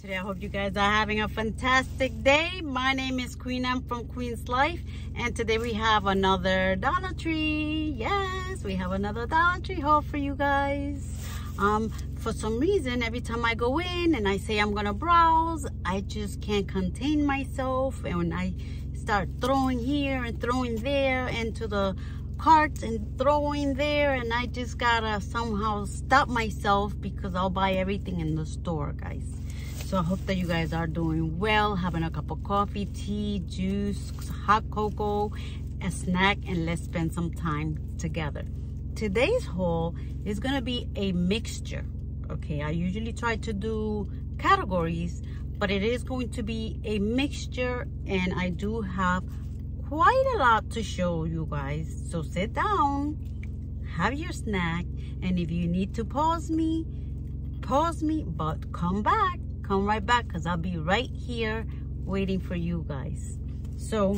today. I hope you guys are having a fantastic day. My name is Queen I'm from Queen's Life. And today we have another Dollar Tree. Yes, we have another Dollar Tree haul for you guys. Um, for some reason, every time I go in and I say I'm gonna browse, I just can't contain myself. And when I start throwing here and throwing there into the carts and throwing there and I just gotta somehow stop myself because I'll buy everything in the store guys so I hope that you guys are doing well having a cup of coffee tea juice hot cocoa a snack and let's spend some time together today's haul is gonna be a mixture okay I usually try to do categories but it is going to be a mixture and I do have quite a lot to show you guys. So sit down, have your snack, and if you need to pause me, pause me, but come back. Come right back because I'll be right here waiting for you guys. So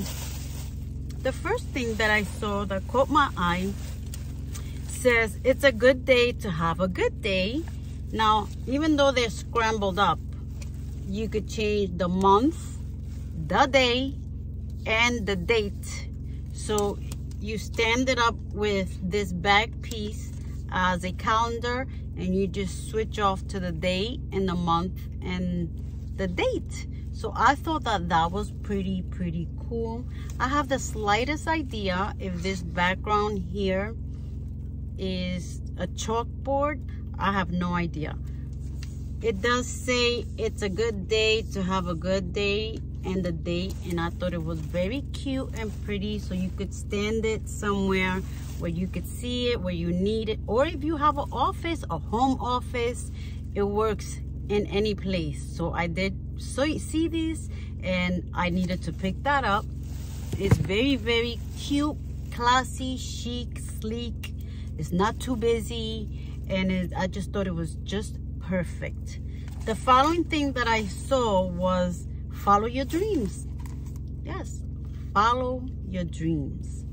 the first thing that I saw that caught my eye says it's a good day to have a good day. Now, even though they're scrambled up, you could change the month, the day, and the date so you stand it up with this back piece as a calendar and you just switch off to the day and the month and the date. So I thought that that was pretty pretty cool. I have the slightest idea if this background here is a chalkboard. I have no idea. It does say it's a good day to have a good day and the date and I thought it was very cute and pretty so you could stand it somewhere where you could see it where you need it or if you have an office a home office it works in any place. So I did so see this and I needed to pick that up. It's very very cute classy chic sleek. It's not too busy and it, I just thought it was just perfect. The following thing that I saw was follow your dreams. Yes, follow your dreams.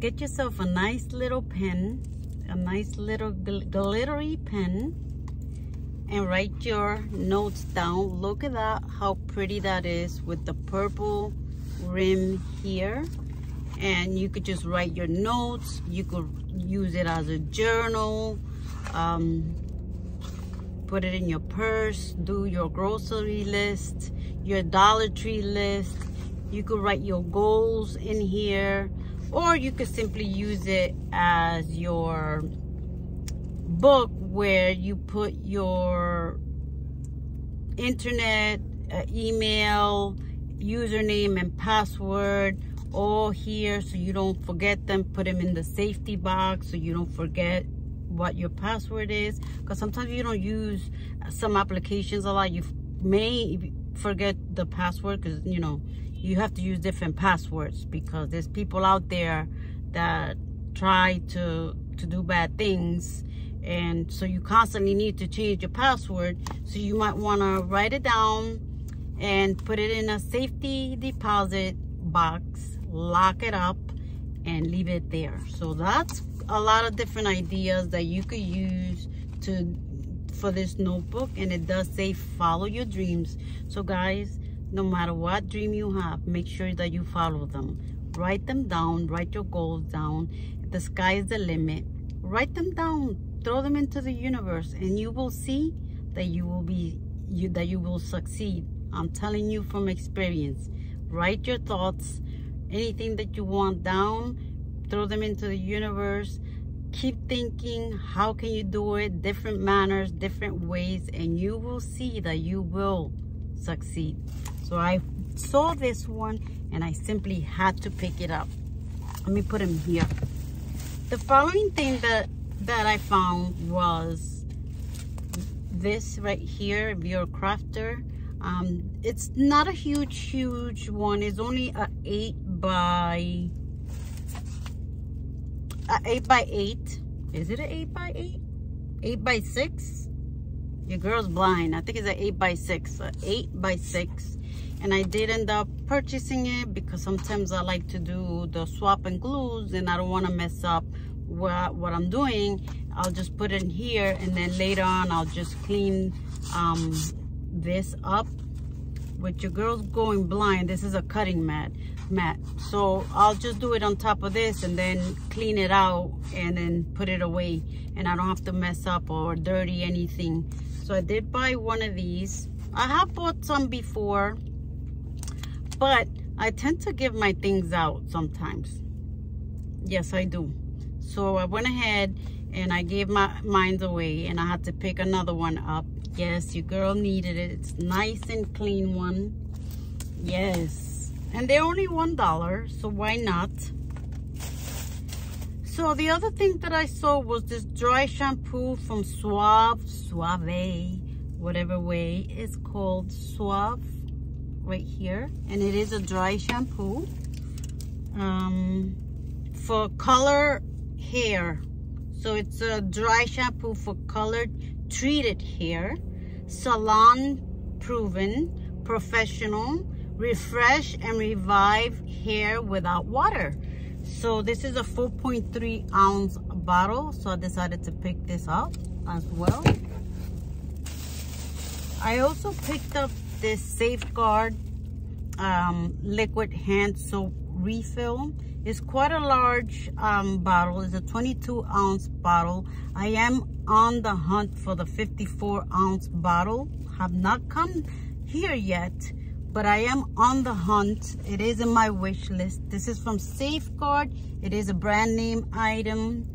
Get yourself a nice little pen, a nice little gl glittery pen, and write your notes down. Look at that, how pretty that is with the purple rim here. And you could just write your notes. You could use it as a journal. Um, put it in your purse, do your grocery list, your Dollar Tree list. You could write your goals in here, or you could simply use it as your book where you put your internet, uh, email, username and password all here so you don't forget them. Put them in the safety box so you don't forget what your password is because sometimes you don't use some applications a lot. You may forget the password because you know you have to use different passwords because there's people out there that try to to do bad things. And so you constantly need to change your password. So you might want to write it down and put it in a safety deposit box lock it up and leave it there. So that's a lot of different ideas that you could use to for this notebook and it does say follow your dreams. So guys no matter what dream you have make sure that you follow them. Write them down write your goals down. The sky is the limit. Write them down. Throw them into the universe and you will see that you will be you that you will succeed. I'm telling you from experience. Write your thoughts. Anything that you want down throw them into the universe keep thinking how can you do it? Different manners different ways and you will see that you will succeed. So i saw this one and i simply had to pick it up. Let me put them here. The following thing that that i found was this right here if you're a crafter. Um it's not a huge huge one. It's only a eight by a 8 by 8 is it an 8 by 8 8 by 6 your girl's blind. I think it's an 8 by 6 a 8 by 6 and i did end up purchasing it because sometimes i like to do the swap and glues and i don't want to mess up what what i'm doing. I'll just put it in here and then later on i'll just clean um this up. With your girls going blind this is a cutting mat mat so I'll just do it on top of this and then clean it out and then put it away and I don't have to mess up or dirty anything. So I did buy one of these. I have bought some before but I tend to give my things out sometimes. Yes I do. So I went ahead and I gave my mines away and I had to pick another one up. Yes your girl needed it. It's nice and clean one. Yes and they're only one dollar so why not? So the other thing that I saw was this dry shampoo from Suave Suave whatever way it's called Suave right here. And it is a dry shampoo um, for color hair. So it's a dry shampoo for colored treated hair, salon proven, professional, refresh and revive hair without water. So this is a 4.3 ounce bottle. So I decided to pick this up as well. I also picked up this Safeguard um, liquid hand soap refill it's quite a large um, bottle. It's a 22 ounce bottle. I am on the hunt for the 54 ounce bottle. Have not come here yet, but I am on the hunt. It is in my wish list. This is from Safeguard. It is a brand name item.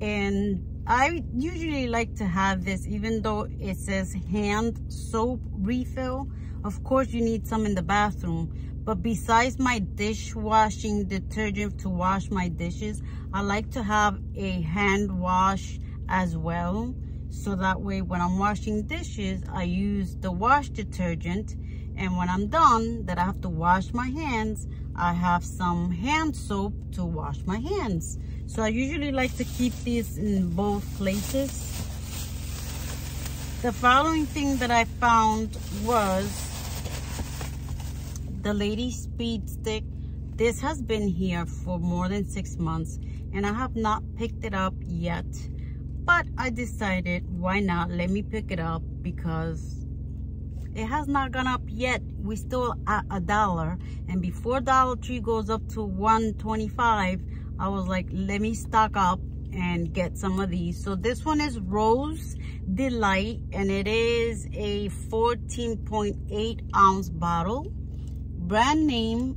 And I usually like to have this, even though it says hand soap refill. Of course, you need some in the bathroom but besides my dishwashing detergent to wash my dishes, I like to have a hand wash as well. So that way when I'm washing dishes, I use the wash detergent. And when I'm done, that I have to wash my hands, I have some hand soap to wash my hands. So I usually like to keep these in both places. The following thing that I found was the Lady Speed Stick. This has been here for more than six months and I have not picked it up yet. But I decided, why not? Let me pick it up because it has not gone up yet. We still at a dollar. And before Dollar Tree goes up to 125, I was like, let me stock up and get some of these. So this one is Rose Delight and it is a 14.8 ounce bottle brand name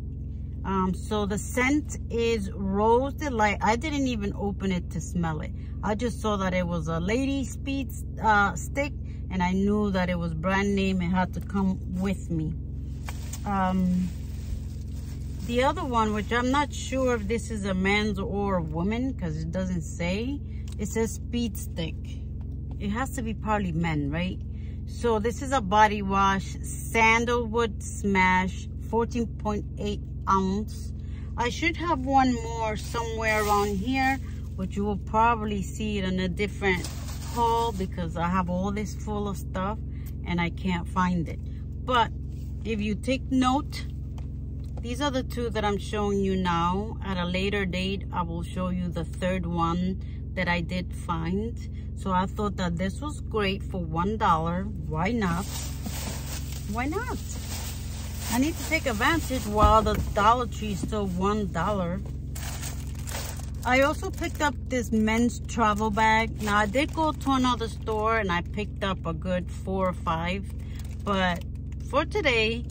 um, so the scent is Rose Delight. I didn't even open it to smell it. I just saw that it was a Lady Speed uh, stick and I knew that it was brand name. It had to come with me. Um, the other one, which I'm not sure if this is a man's or a woman because it doesn't say, it says Speed Stick. It has to be probably men, right? So this is a body wash, sandalwood smash 14.8 ounce. I should have one more somewhere around here, but you will probably see it in a different haul because I have all this full of stuff and I can't find it. But if you take note, these are the two that I'm showing you now. At a later date, I will show you the third one that I did find. So I thought that this was great for $1. Why not? Why not? I need to take advantage while the Dollar Tree is still one dollar. I also picked up this men's travel bag. Now I did go to another store and I picked up a good four or five. But for today,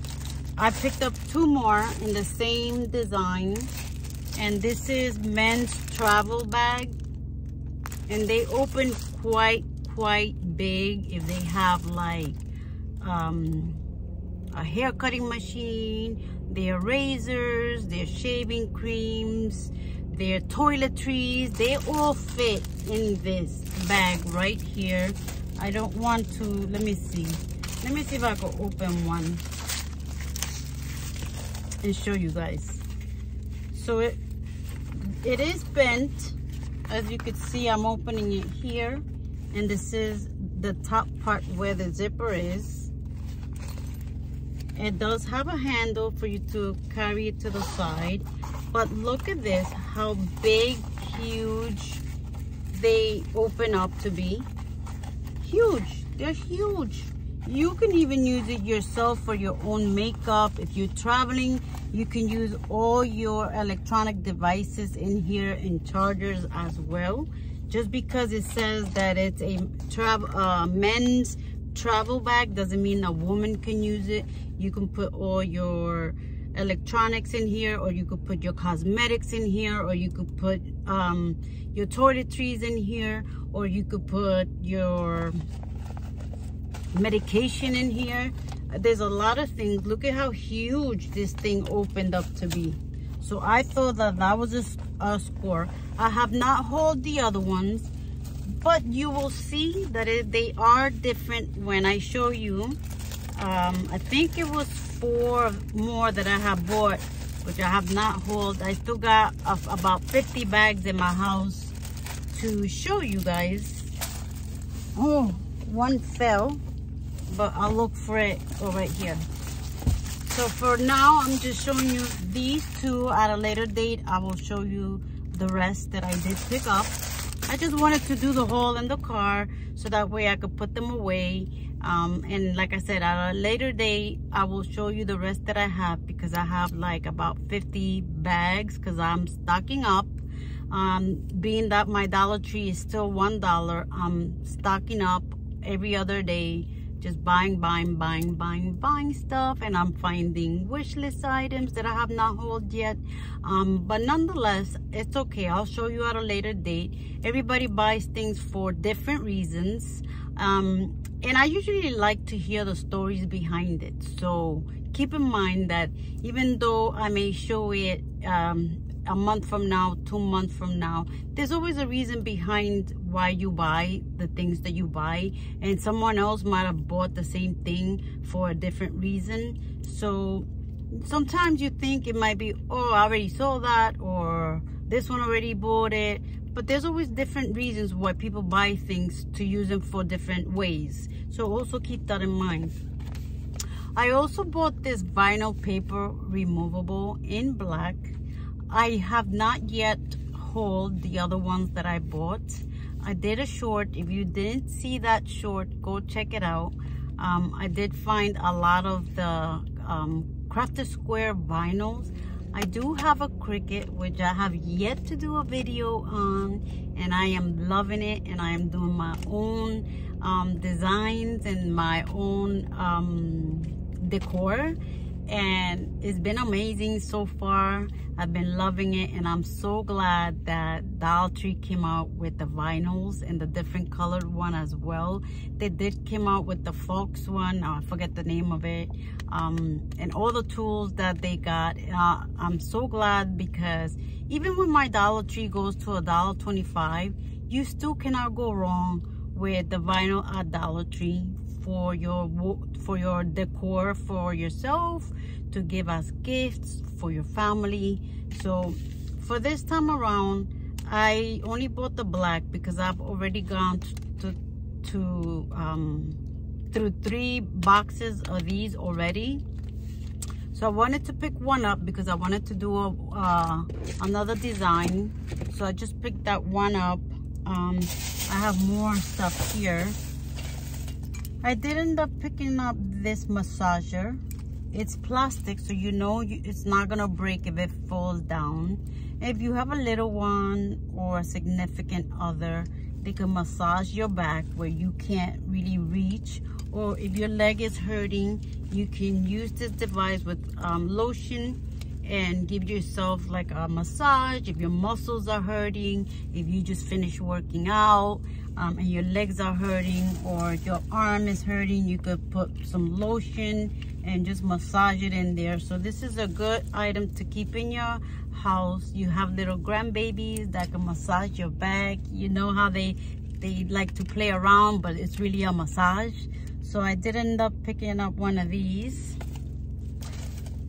I picked up two more in the same design. And this is men's travel bag. And they open quite, quite big if they have like um, a hair cutting machine, their razors, their shaving creams, their toiletries. They all fit in this bag right here. I don't want to, let me see. Let me see if I can open one and show you guys. So it, it is bent. As you can see, I'm opening it here. And this is the top part where the zipper is it does have a handle for you to carry it to the side. But look at this, how big, huge they open up to be. Huge, they're huge. you can even use it yourself for your own makeup if you're traveling you can use all your electronic devices in here in chargers as well just because it says that it's a travel uh, men's travel bag doesn't mean a woman can use it you can put all your electronics in here or you could put your cosmetics in here or you could put um, your toiletries in here or you could put your medication in here. There's a lot of things. Look at how huge this thing opened up to be. So I thought that that was a, a score. I have not hauled the other ones but you will see that it, they are different when I show you um, I think it was four more that I have bought which I have not hauled I still got about 50 bags in my house to show you guys oh one fell but I'll look for it right here. So for now, I'm just showing you these two. At a later date, I will show you the rest that I did pick up. I just wanted to do the haul in the car so that way I could put them away. Um, and like I said, at a later date, I will show you the rest that I have because I have like about 50 bags because I'm stocking up. Um, being that my Dollar Tree is still $1, I'm stocking up every other day just buying buying buying buying buying stuff and i'm finding wish list items that i have not hauled yet. Um, but nonetheless it's okay. I'll show you at a later date. Everybody buys things for different reasons. Um, and i usually like to hear the stories behind it so keep in mind that even though i may show it um, a month from now, two months from now. There's always a reason behind why you buy the things that you buy. And someone else might have bought the same thing for a different reason. So sometimes you think it might be, oh, I already saw that or this one already bought it. But there's always different reasons why people buy things to use them for different ways. So also keep that in mind. I also bought this vinyl paper removable in black I have not yet hauled the other ones that I bought. I did a short. If you didn't see that short, go check it out. Um, I did find a lot of the um, Crafter's Square vinyls. I do have a Cricut, which I have yet to do a video on, and I am loving it, and I am doing my own um, designs and my own um, decor and it's been amazing so far. I've been loving it and i'm so glad that dollar tree came out with the vinyls and the different colored one as well. They did came out with the fox one i forget the name of it um, and all the tools that they got. Uh, i'm so glad because even when my dollar tree goes to a dollar 25 you still cannot go wrong with the vinyl at dollar tree for your for your decor for yourself to give as gifts for your family. So for this time around I only bought the black because I've already gone to to um, through three boxes of these already. So I wanted to pick one up because I wanted to do a, uh, another design. So I just picked that one up. Um, I have more stuff here I did end up picking up this massager. It's plastic, so you know it's not gonna break if it falls down. If you have a little one or a significant other, they can massage your back where you can't really reach. Or if your leg is hurting, you can use this device with um, lotion and give yourself like a massage if your muscles are hurting, if you just finished working out um, and your legs are hurting or your arm is hurting, you could put some lotion and just massage it in there. So this is a good item to keep in your house. You have little grandbabies that can massage your back. You know how they, they like to play around, but it's really a massage. So I did end up picking up one of these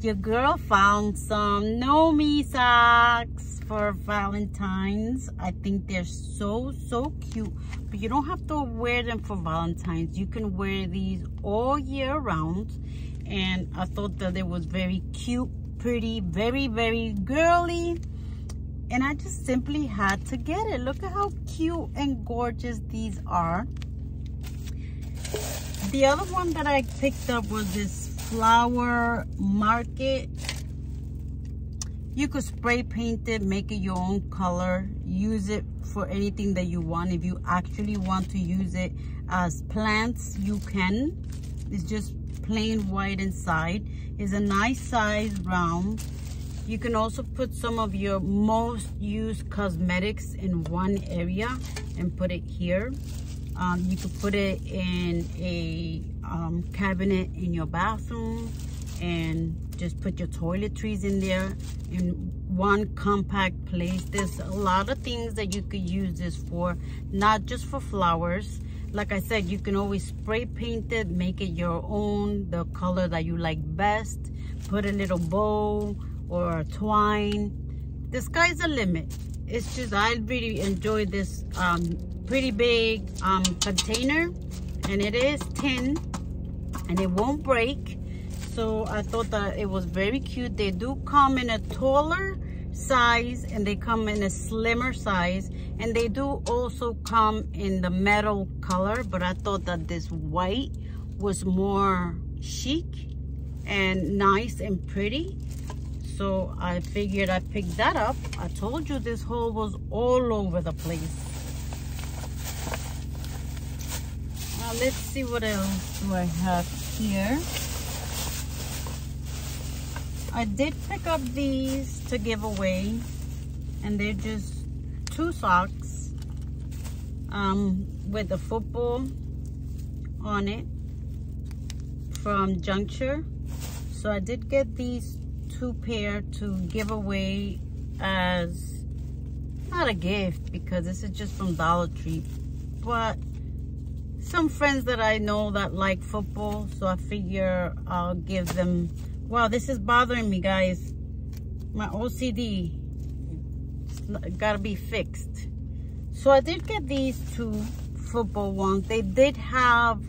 your girl found some Nomi socks for Valentine's. I think they're so, so cute. But you don't have to wear them for Valentine's. You can wear these all year round. And I thought that it was very cute, pretty, very, very girly. And I just simply had to get it. Look at how cute and gorgeous these are. the other one that I picked up was this flower market. You could spray paint it make it your own color. Use it for anything that you want. If you actually want to use it as plants you can. It's just plain white inside. It's a nice size round. You can also put some of your most used cosmetics in one area and put it here. Um, you could put it in a um, cabinet in your bathroom and just put your toiletries in there. In one compact place there's a lot of things that you could use this for not just for flowers. Like I said you can always spray paint it make it your own the color that you like best. Put a little bow or a twine. The sky's the limit. It's just I really enjoy this um, pretty big um, container and it is tin and it won't break. So I thought that it was very cute. They do come in a taller size and they come in a slimmer size. And they do also come in the metal color but I thought that this white was more chic and nice and pretty. So I figured I picked that up. I told you this haul was all over the place now let's see what else do I have here I did pick up these to give away and they're just two socks um, with the football on it from Juncture. So I did get these two pair to give away as not a gift because this is just from Dollar Tree, but some friends that I know that like football, so I figure I'll give them Wow, this is bothering me, guys. My OCD gotta be fixed. So I did get these two football ones. They did have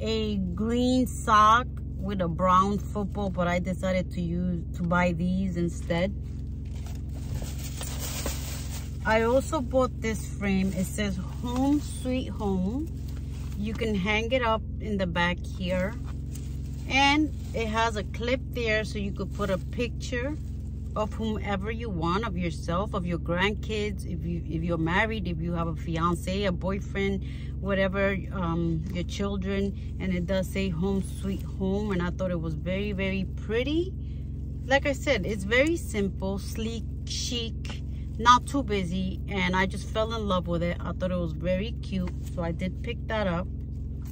a green sock with a brown football, but I decided to use to buy these instead. I also bought this frame. It says home sweet home. You can hang it up in the back here. And it has a clip there so you could put a picture of whomever you want of yourself of your grandkids if you if you're married if you have a fiance a boyfriend whatever um, your children. And it does say home sweet home. And i thought it was very very pretty. Like i said it's very simple sleek chic not too busy and i just fell in love with it i thought it was very cute so i did pick that up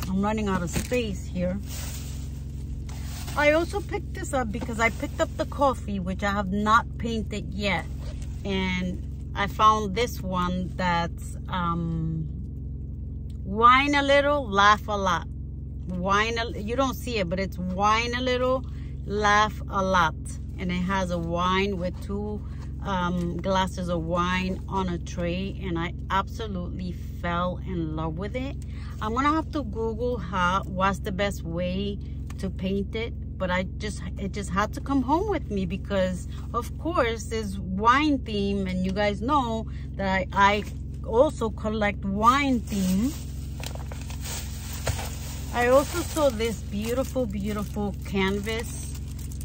i'm running out of space here I also picked this up because I picked up the coffee, which I have not painted yet. And I found this one that's um, whine a little, laugh a lot. Whine, a, you don't see it, but it's whine a little, laugh a lot. And it has a wine with two um, glasses of wine on a tray. And I absolutely fell in love with it. I'm gonna have to Google how, what's the best way to paint it but I just it just had to come home with me because of course there's wine theme and you guys know that I, I also collect wine theme I also saw this beautiful beautiful canvas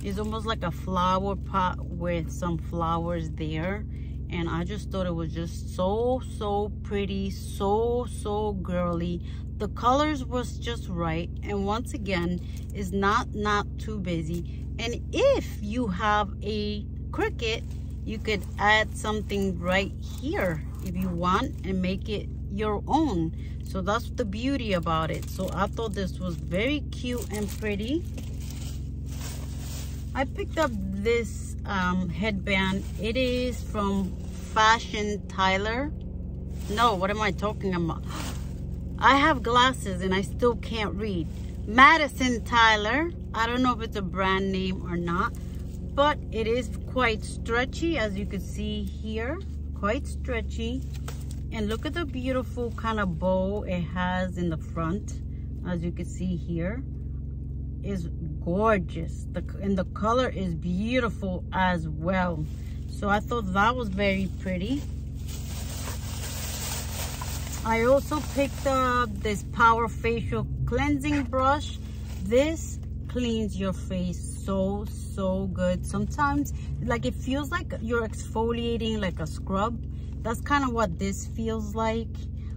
it's almost like a flower pot with some flowers there. And I just thought it was just so so pretty so so girly. The colors was just right. And once again is not not too busy. And if you have a Cricut you could add something right here if you want and make it your own. So that's the beauty about it. So I thought this was very cute and pretty I picked up this um, headband it is from Fashion Tyler no what am I talking about I have glasses and I still can't read. Madison Tyler. I don't know if it's a brand name or not, but it is quite stretchy as you can see here. Quite stretchy. And look at the beautiful kind of bow it has in the front. As you can see here. Is gorgeous. The, and the color is beautiful as well. So I thought that was very pretty. I also picked up this Power Facial cleansing brush this cleans your face so so good sometimes like it feels like you're exfoliating like a scrub that's kind of what this feels like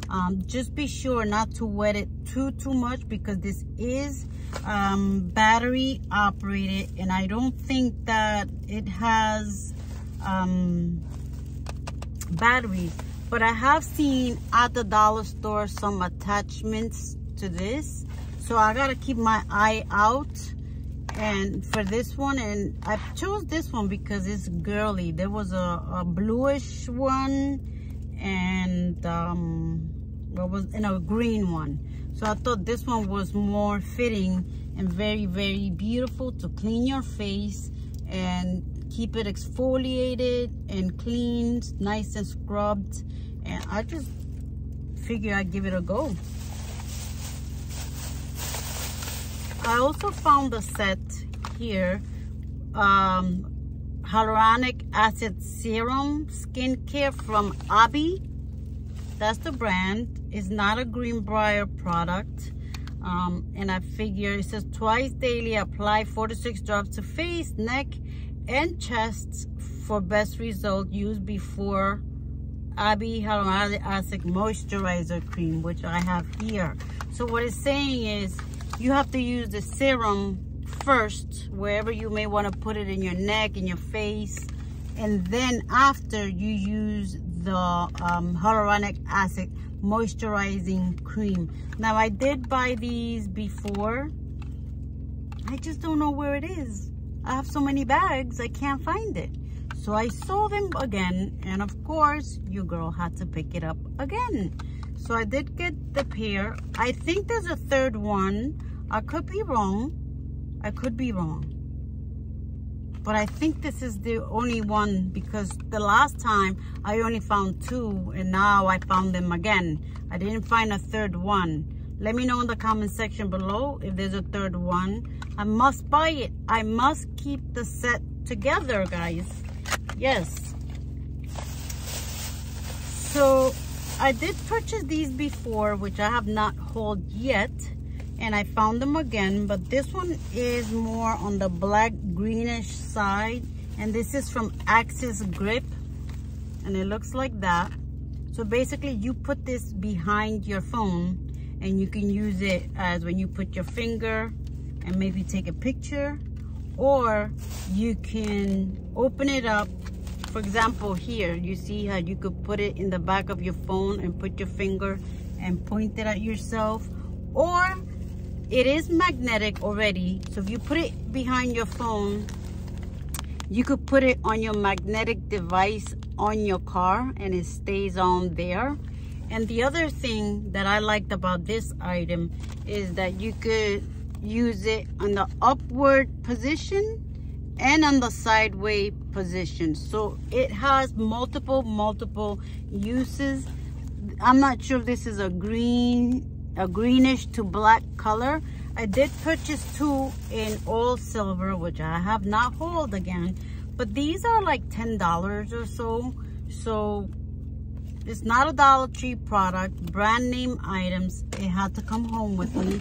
um, just be sure not to wet it too too much because this is um, battery operated and I don't think that it has um, batteries but I have seen at the dollar store some attachments to this. So I gotta keep my eye out and for this one and I chose this one because it's girly. There was a, a bluish one and um what was in a green one. So I thought this one was more fitting and very very beautiful to clean your face and keep it exfoliated and cleaned nice and scrubbed. And I just figure I'd give it a go. I also found a set here, um, hyaluronic acid serum skincare from Abby. That's the brand. It's not a Greenbrier product. Um, and I figure it says twice daily, apply four to six drops to face, neck, and chest for best result. Use before Abby Hyaluronic Acid Moisturizer Cream, which I have here. So what it's saying is you have to use the serum first, wherever you may want to put it in your neck, in your face. And then after you use the um, hyaluronic acid moisturizing cream. Now I did buy these before. I just don't know where it is. I have so many bags, I can't find it. So I saw them again, and of course, your girl had to pick it up again. So I did get the pair. I think there's a third one. I could be wrong. I could be wrong. But I think this is the only one because the last time I only found two and now I found them again. I didn't find a third one. Let me know in the comment section below if there's a third one. I must buy it. I must keep the set together, guys. Yes. So I did purchase these before, which I have not hauled yet and I found them again but this one is more on the black greenish side and this is from Axis Grip and it looks like that. So basically you put this behind your phone and you can use it as when you put your finger and maybe take a picture or you can open it up. For example here you see how you could put it in the back of your phone and put your finger and point it at yourself or it is magnetic already so if you put it behind your phone you could put it on your magnetic device on your car and it stays on there. And the other thing that I liked about this item is that you could use it on the upward position and on the sideways position. So it has multiple multiple uses. I'm not sure if this is a green a greenish to black color. I did purchase two in all silver, which I have not hauled again. But these are like $10 or so. So it's not a Dollar Tree product, brand name items. It had to come home with me.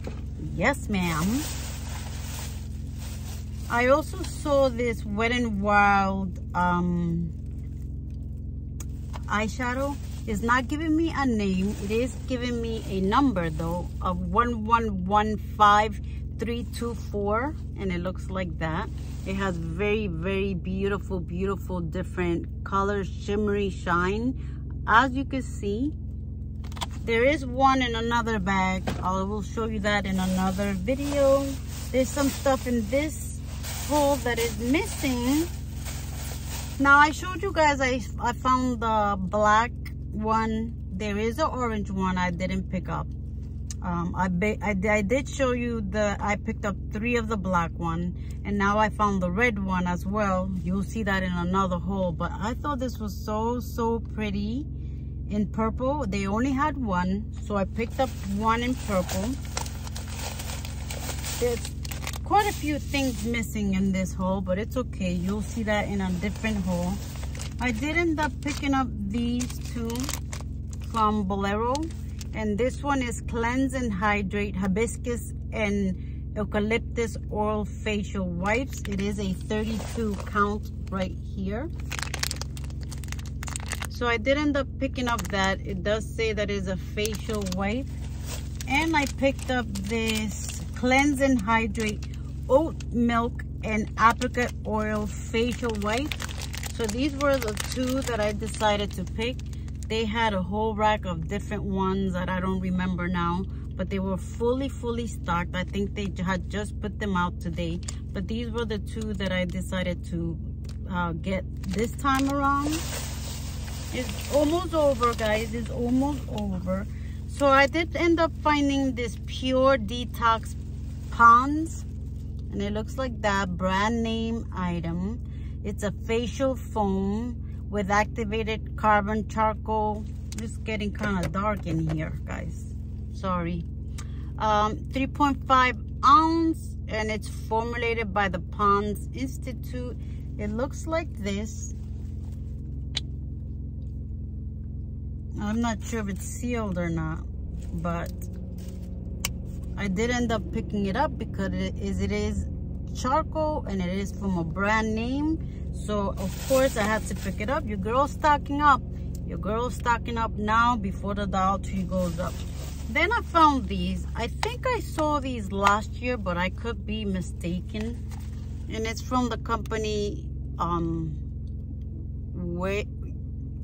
Yes, ma'am. I also saw this Wet n Wild um, eyeshadow it's not giving me a name. It is giving me a number though of 1115324 and it looks like that. It has very, very beautiful, beautiful different colors, shimmery shine. As you can see, there is one in another bag. I will show you that in another video. There's some stuff in this hole that is missing. Now I showed you guys I, I found the black one there is an orange one i didn't pick up. Um, I, I, I did show you the I picked up three of the black one and now I found the red one as well. You'll see that in another hole but I thought this was so so pretty in purple. They only had one so I picked up one in purple. There's quite a few things missing in this hole but it's okay. You'll see that in a different hole I did end up picking up these two from Bolero And this one is Cleanse and Hydrate Hibiscus and Eucalyptus Oral Facial Wipes. It is a 32 count right here. So I did end up picking up that. It does say that is a facial wipe. And I picked up this Cleanse and Hydrate Oat Milk and Apricot Oil Facial Wipe. So these were the two that I decided to pick. They had a whole rack of different ones that I don't remember now. But they were fully, fully stocked. I think they had just put them out today. But these were the two that I decided to uh, get this time around. It's almost over, guys. It's almost over. So I did end up finding this Pure Detox Pond's and it looks like that brand name item it's a facial foam with activated carbon charcoal. It's getting kind of dark in here guys. Sorry. Um 3.5 ounce and it's formulated by the Pond's Institute. It looks like this. I'm not sure if it's sealed or not but I did end up picking it up because it is, it is charcoal and it is from a brand name. So of course I had to pick it up. Your girl stocking up. Your girl stocking up now before the Dollar Tree goes up. Then I found these. I think I saw these last year, but I could be mistaken. And it's from the company um Way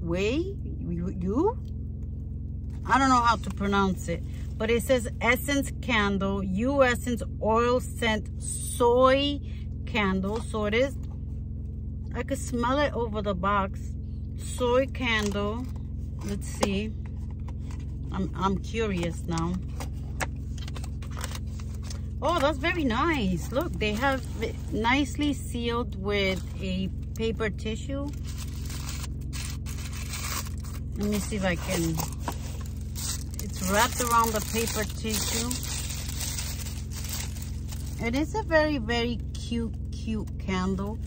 Way you? I don't know how to pronounce it but it says essence candle u essence oil scent soy candle. So it is i could smell it over the box. Soy candle. Let's see. I'm i'm curious now. Oh that's very nice. Look they have it nicely sealed with a paper tissue. Let me see if i can wrapped around the paper tissue. It is a very, very cute, cute candle.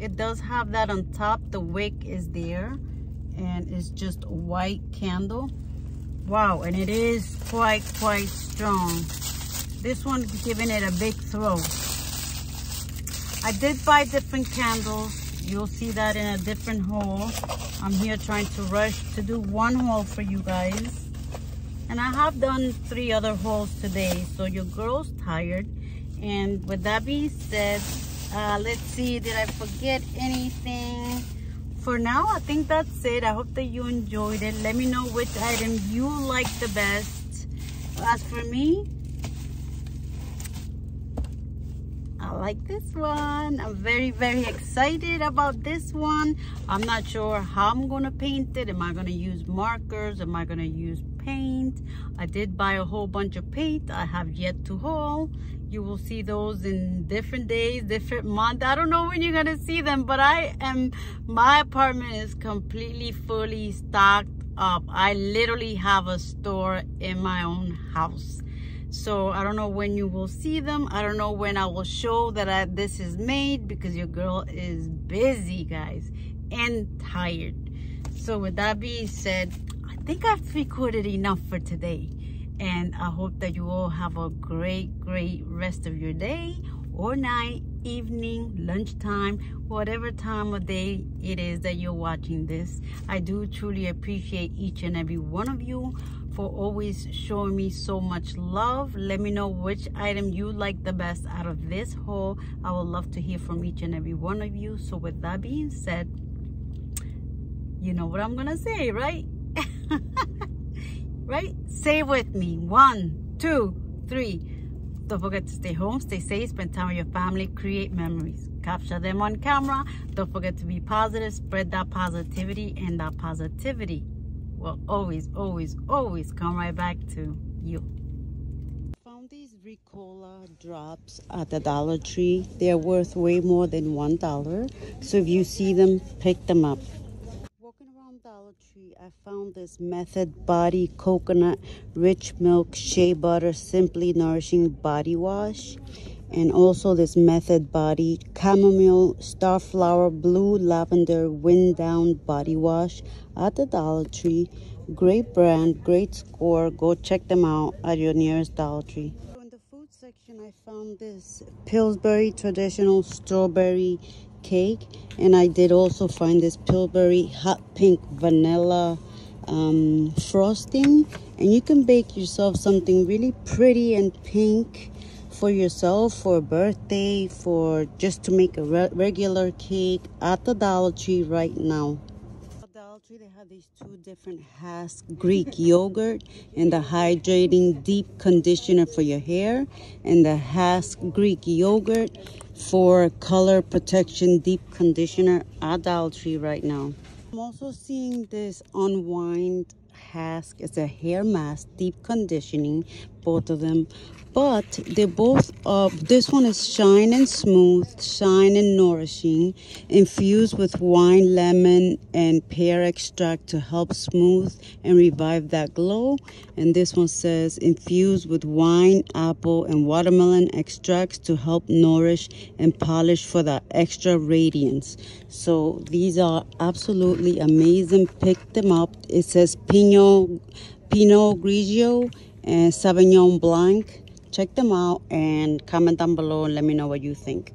It does have that on top. The wick is there. And it's just a white candle. Wow, and it is quite, quite strong. This one giving it a big throw. I did buy different candles. You'll see that in a different haul. I'm here trying to rush to do one haul for you guys and I have done three other hauls today so your girl's tired and with that being said uh, let's see did I forget anything for now I think that's it I hope that you enjoyed it let me know which item you like the best as for me I like this one. I'm very, very excited about this one. I'm not sure how I'm going to paint it. Am I going to use markers? Am I going to use paint? I did buy a whole bunch of paint. I have yet to haul. You will see those in different days, different months. I don't know when you're to see them, but I am, my apartment is completely fully stocked up. I literally have a store in my own house so i don't know when you will see them i don't know when i will show that I, this is made because your girl is busy guys and tired so with that being said think i've recorded enough for today and i hope that you all have a great great rest of your day or night evening lunchtime whatever time of day it is that you're watching this i do truly appreciate each and every one of you for always showing me so much love. Let me know which item you like the best out of this haul. I would love to hear from each and every one of you. So with that being said, you know what I'm going to say, right? right? Say with me. One, two, three. Don't forget to stay home, stay safe, spend time with your family, create memories. Capture them on camera. Don't forget to be positive, spread that positivity and that positivity will always, always, always come right back to you. Found these Ricola drops at the Dollar Tree. They're worth way more than one dollar. So if you see them, pick them up. Walking around Dollar Tree, I found this Method Body Coconut Rich Milk Shea Butter Simply Nourishing Body Wash and also this Method Body Chamomile Starflower Blue Lavender Wind Down Body Wash at the Dollar Tree. Great brand, great score. Go check them out at your nearest Dollar Tree. In the food section, I found this Pillsbury traditional strawberry cake. And I did also find this Pillsbury hot pink vanilla um, frosting. And you can bake yourself something really pretty and pink for yourself for a birthday, for just to make a re regular cake at the Dollar Tree right now. Dollar Tree, they have these two different Hask Greek yogurt and the hydrating deep conditioner for your hair and the Hask Greek yogurt for color protection deep conditioner Tree right now. I'm also seeing this unwind Hask. It's a hair mask, deep conditioning, both of them but they both uh this one is shine and smooth shine and nourishing infused with wine lemon and pear extract to help smooth and revive that glow. And this one says infused with wine apple and watermelon extracts to help nourish and polish for that extra radiance. So these are absolutely amazing. Pick them up. It says pinot pinot grigio and sauvignon blanc check them out and comment down below and let me know what you think